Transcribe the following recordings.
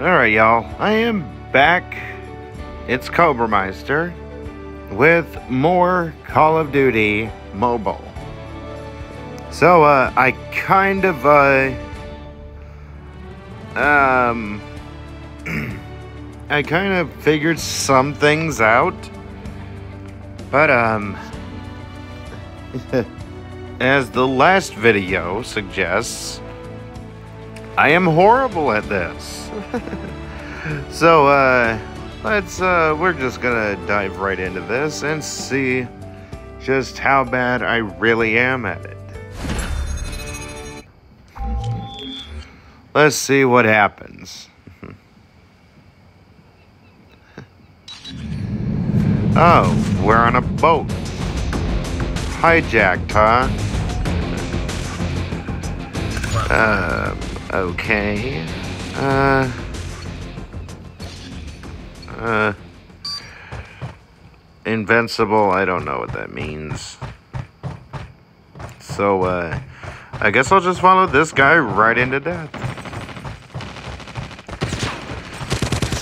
Alright, y'all. I am back. It's KobraMeister with more Call of Duty Mobile. So, uh, I kind of, uh, um, I kind of figured some things out, but, um, as the last video suggests, I am horrible at this. so, uh, let's, uh, we're just gonna dive right into this and see just how bad I really am at it. Let's see what happens. oh, we're on a boat. Hijacked, huh? Uh, okay. Uh, uh, invincible, I don't know what that means. So, uh, I guess I'll just follow this guy right into death.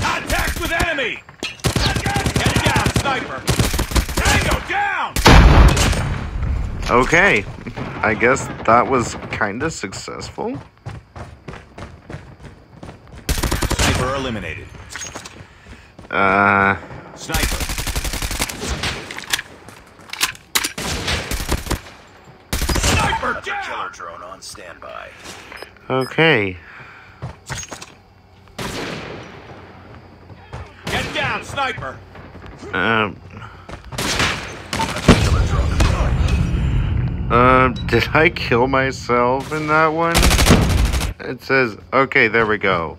Contact with enemy! Get down, sniper! Tango down! Okay, I guess that was kind of successful. Sniper eliminated. Uh, Sniper. Sniper Killer drone on standby. okay. Get down, sniper! Um, Killer drone deployed. uh, did I kill myself in that one? It says, okay, there we go.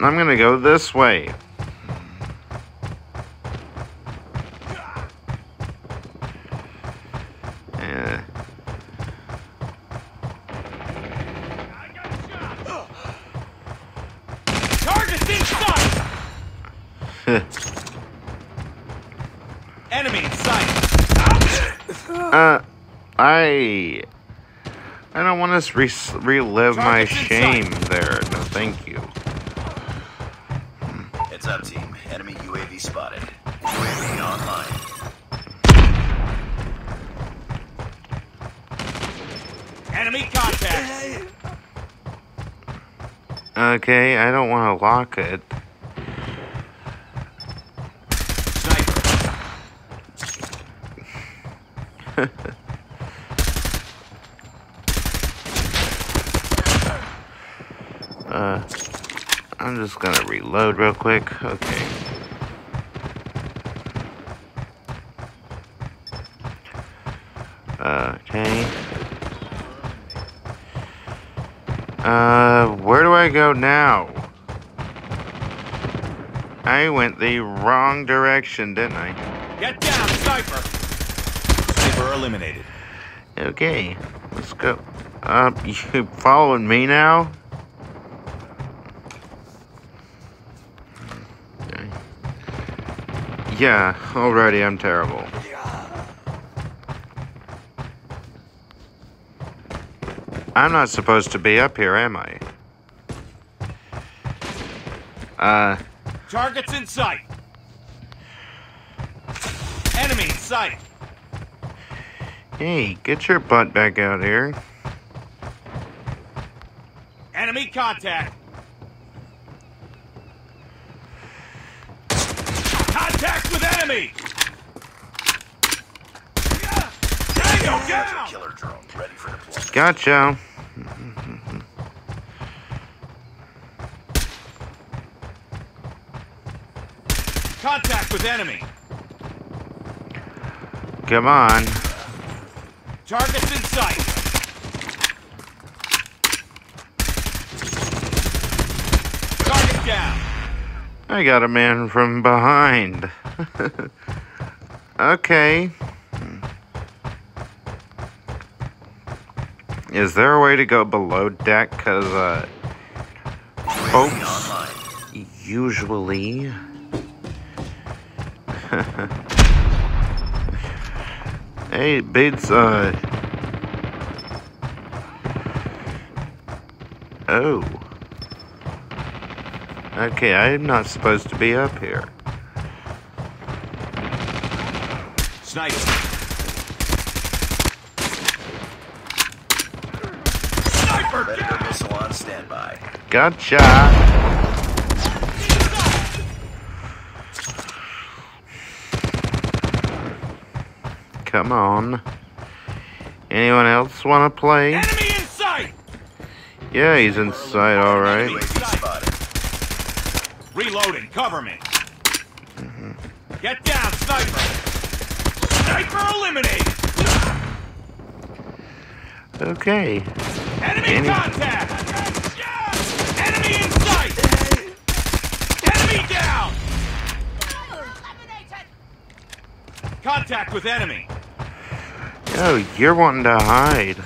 I'm gonna go this way. Yeah. Target's in sight! Enemy in sight! Uh, I... I don't want to relive my Target's shame there. No, thank you. Heads up, team. Enemy UAV spotted. UAV online. Enemy contact! Okay, I don't want to lock it. Sniper. Uh, I'm just gonna reload real quick. Okay. Okay. Uh, where do I go now? I went the wrong direction, didn't I? Get down, sniper! Sniper eliminated. Okay, let's go. Uh, you following me now? Yeah, already I'm terrible. I'm not supposed to be up here, am I? Uh, Target's in sight! Enemy in sight! hey, get your butt back out here. Enemy contact! Contact with enemy! Tango down! Killer drone ready for deployment. Gotcha. Contact with enemy! Come on. Target's in sight! Target down! I got a man from behind. okay. Is there a way to go below deck? Because, uh, folks usually. hey, Bates, uh. Oh. Okay, I'm not supposed to be up here. Sniper. Sniper Predator missile on standby. Gotcha! Come on. Anyone else want to play? Enemy in sight! Yeah, he's inside, alright. UAV. Reloading, cover me. Get down, sniper! Sniper eliminated! Okay. Enemy Any- contact! Enemy in sight! Enemy down! Contact with enemy! Oh, you're wanting to hide.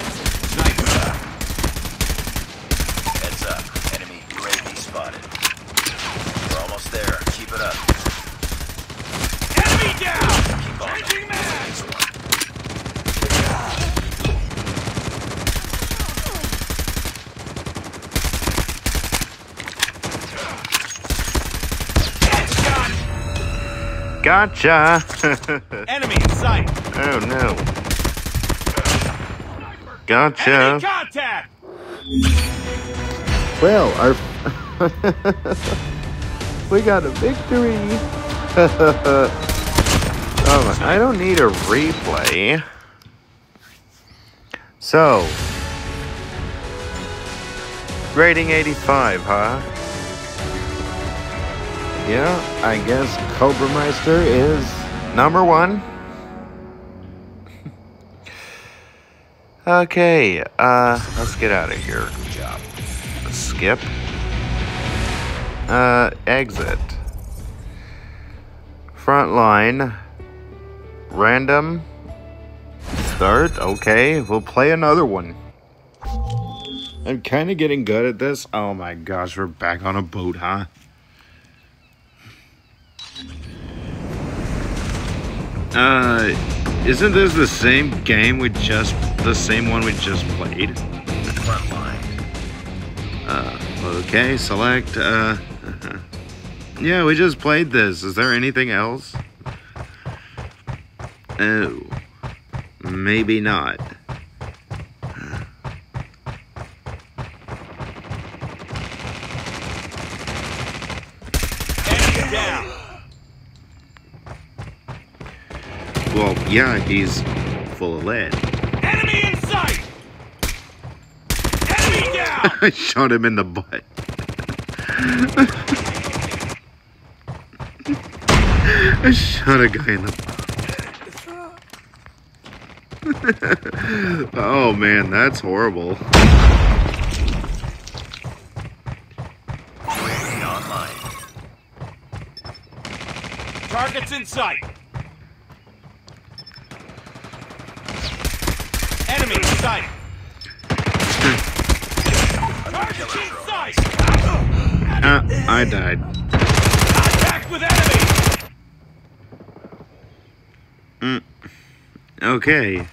Sniper! Heads up. Enemy UAV spotted. We're almost there. Keep it up. Enemy down! Keep on. Changing mag! Next one. Headshot! Gotcha! Enemy in sight! oh no. Enemy Gotcha. contact! Well, our. we got a victory! oh, I don't need a replay. So. Rating 85, huh? Yeah, I guess KobraMeister is number one. okay, uh, let's get out of here. Good job. Skip. Uh, exit. Front line. Random. Start. Okay, we'll play another one. I'm kind of getting good at this. Oh my gosh, we're back on a boat, huh? Uh, isn't this the same game we just, the same one we just played? Line. Okay, select, uh, yeah, we just played this. Is there anything else? Oh, maybe not. Enemy down! Well, yeah, he's full of lead. Enemy in sight! Enemy down! I shot him in the butt. I shot a guy in the oh man, that's horrible. Targets in sight! Enemy in sight! Targets in sight! Uh, I died. Contact with enemy! Okay.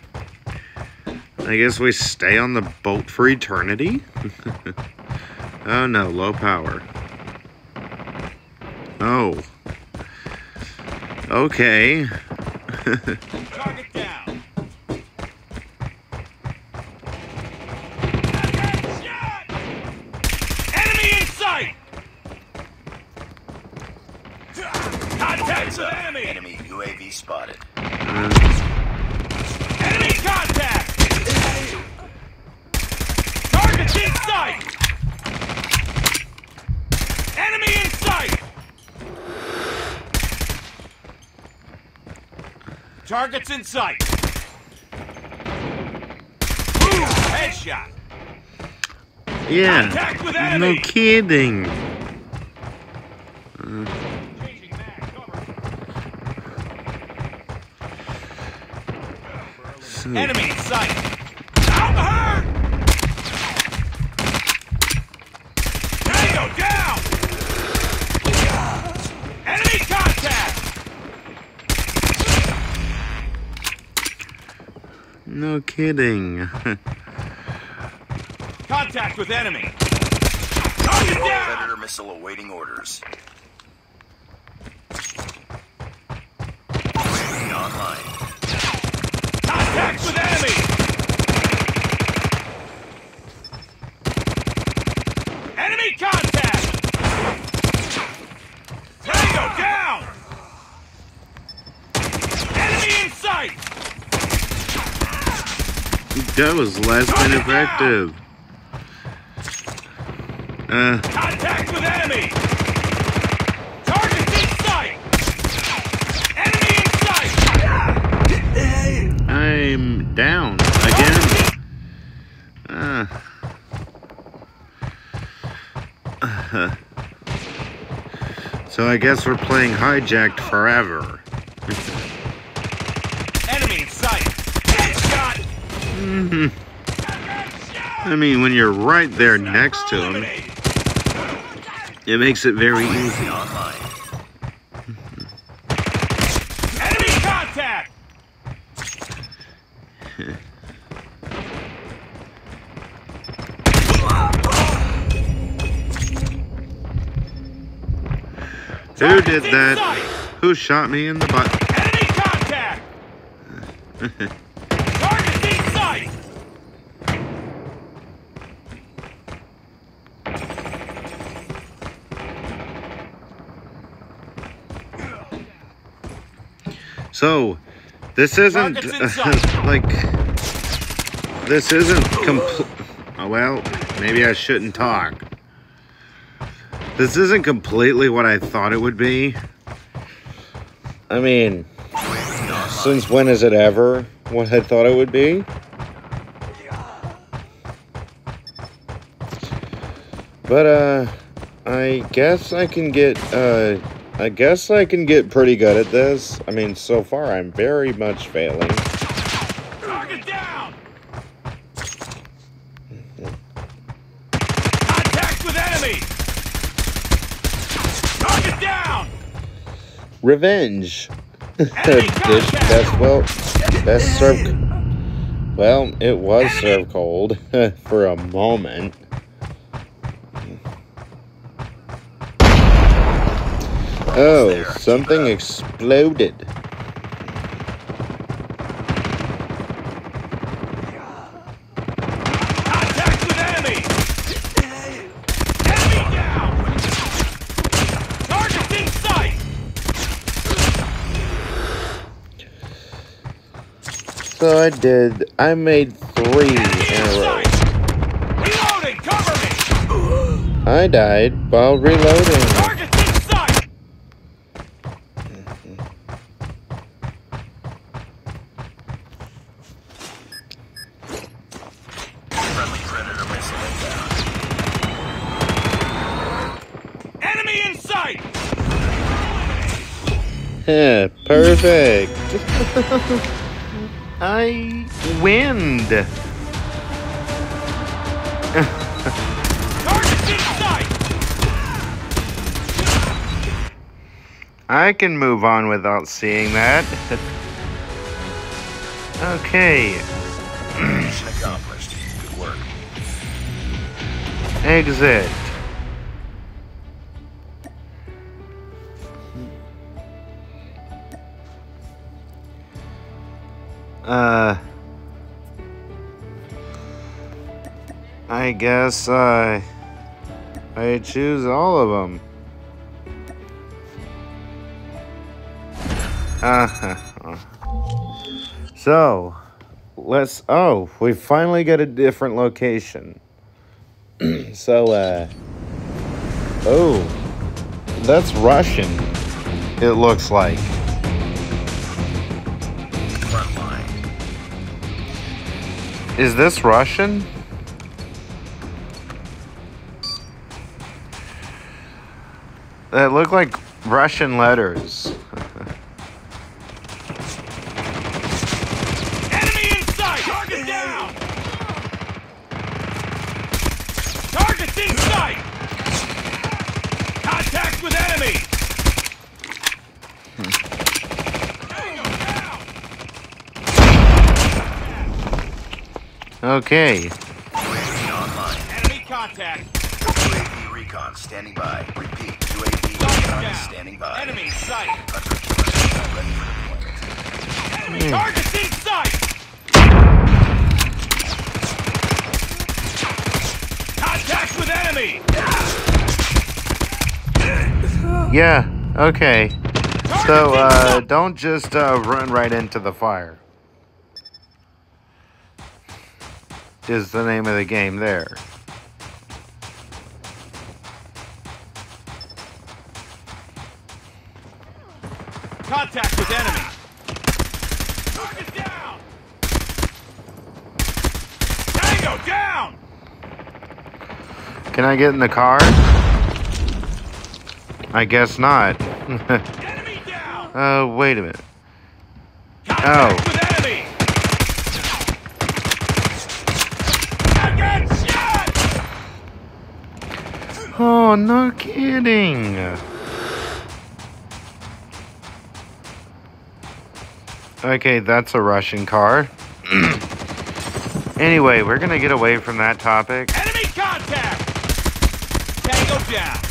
I guess we stay on the boat for eternity? oh no, low power. Oh. Okay. Target down! Shot! Enemy in sight! Contact Heads with up. enemy! Enemy UAV spotted. Enemy contact! Targets in sight! Enemy in sight! Targets in sight! Boom! Headshot! Yeah. With No kidding. So- Enemy in sight! I'm hurt! Tango down! Enemy contact! No kidding. Contact with enemy! Target Target down! Predator missile awaiting orders. UAV online. Contact with enemy! Enemy contact! Tango down! Enemy in sight! That was less than effective. Uh, Contact with enemy! Target in sight! Enemy in sight! I'm down again. Uh. So I guess we're playing hijacked forever. Enemy in sight! Headshot! I mean, when you're right there next to him, it makes it very easy. Enemy contact! Who did that? Who shot me in the butt? Enemy contact! Target in sight! So, this isn't like this isn't complete. Oh, Well, maybe I shouldn't talk. This isn't completely what I thought it would be. I mean, since when is it ever what I thought it would be? But uh, I guess I can get uh, I guess I can get pretty good at this. I mean, so far I'm very much failing. Target down! Contact with enemy! Target down! Revenge. Dish best well best served. Well, it was served cold for a moment. Oh, something exploded. Contact with enemy! Enemy down! Target in sight! So I did. I made three Enemy in in a row. Reloading! Cover me! I died while reloading. I winned. Target in sight! I can move on without seeing that. okay, accomplished. Good work. exit. Uh, I guess uh, I choose all of them. Uh, so, let's. Oh, we finally get a different location. so, uh. Oh, that's Russian. It looks like. Is this Russian? That look like Russian letters. Enemy in sight! Target down! Target in sight! Contact with enemy! Tango down! Okay. Enemy contact! UAV recon standing by. Repeat, UAV recon down. standing by. Enemy sight. Hunter killer ready for deployment. Enemy targets in sight. Contact with enemy. Yeah, okay. So, uh, don't just uh, run right into the fire. Is the name of the game there. Contact with enemy. Target down. Tango down. Can I get in the car? I guess not. Enemy down. Oh, wait a minute. Oh. with enemy. I got shot. No kidding. Okay, that's a Russian car. anyway, we're gonna get away from that topic. Enemy contact. Tango down.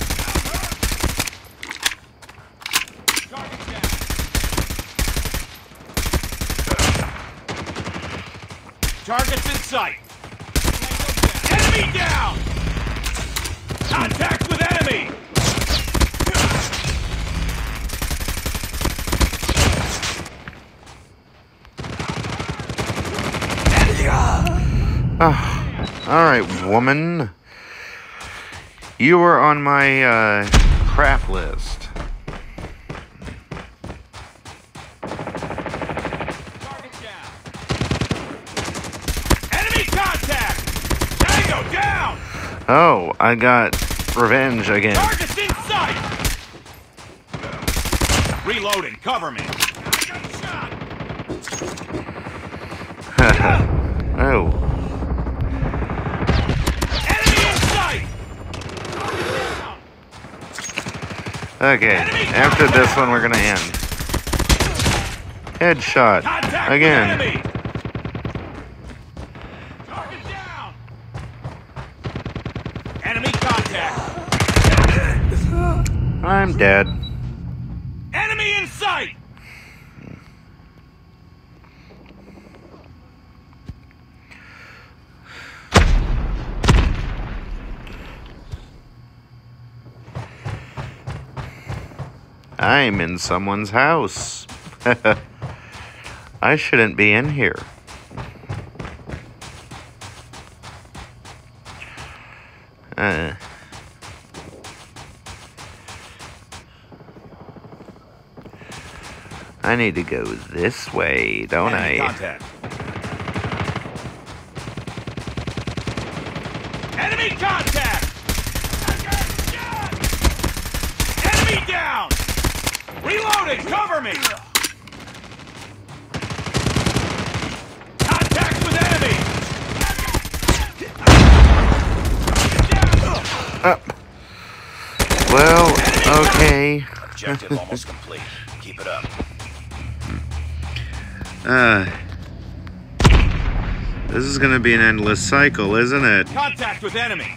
Targets in sight. Enemy down. Contact with enemy. Ah, all right, woman. You were on my uh, crap list. Target down. Enemy contact. Tango down. Oh, I got revenge again. Targets in sight! Reloading, cover me. I got shot! oh, Enemy in sight! Okay. After this one, we're gonna end. Headshot again. with enemy! Target down! Enemy contact! I'm dead. Enemy in sight! I'm in someone's house. I shouldn't be in here. Uh. I need to go this way, don't Enemy I? contact. Enemy contact! I got shot! Enemy down! Reloading, cover me! Contact with enemy! Uh, well, okay. Objective almost complete. Keep it up. Uh. This is gonna be an endless cycle, isn't it? Contact with enemy!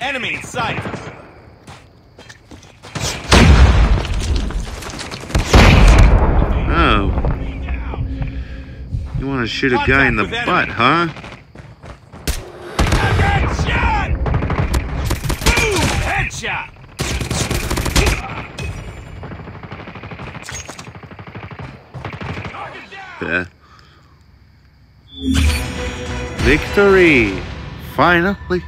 Enemy in sight! You want to shoot a guy in the butt, huh? I got shot! Boom! Headshot! Uh, victory! Finally!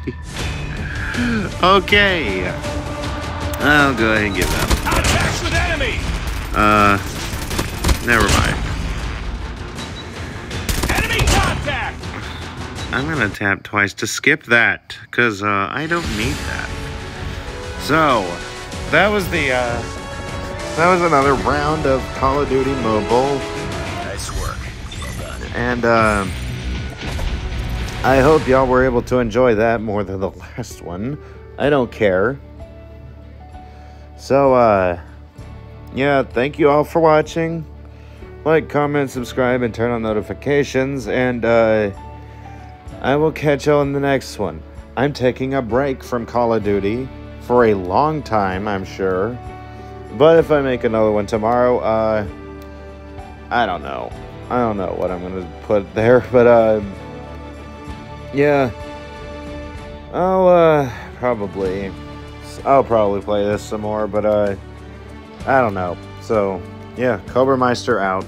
okay. I'll go ahead and give up. Contact with enemy! Uh, never mind. I'm gonna tap twice to skip that, because uh, I don't need that. So, that was the, uh, that was another round of Call of Duty Mobile. Nice work. Well. And um, I hope y'all were able to enjoy that more than the last one. I don't care. So, uh, yeah, thank you all for watching. Like, comment, subscribe, and turn on notifications. And uh, I will catch you on the next one. I'm taking a break from Call of Duty for a long time, I'm sure. But if I make another one tomorrow, uh, I don't know. I don't know what I'm gonna put there, but uh, yeah, I'll uh probably, I'll probably play this some more, but uh, I don't know. So yeah, KobraMeister out.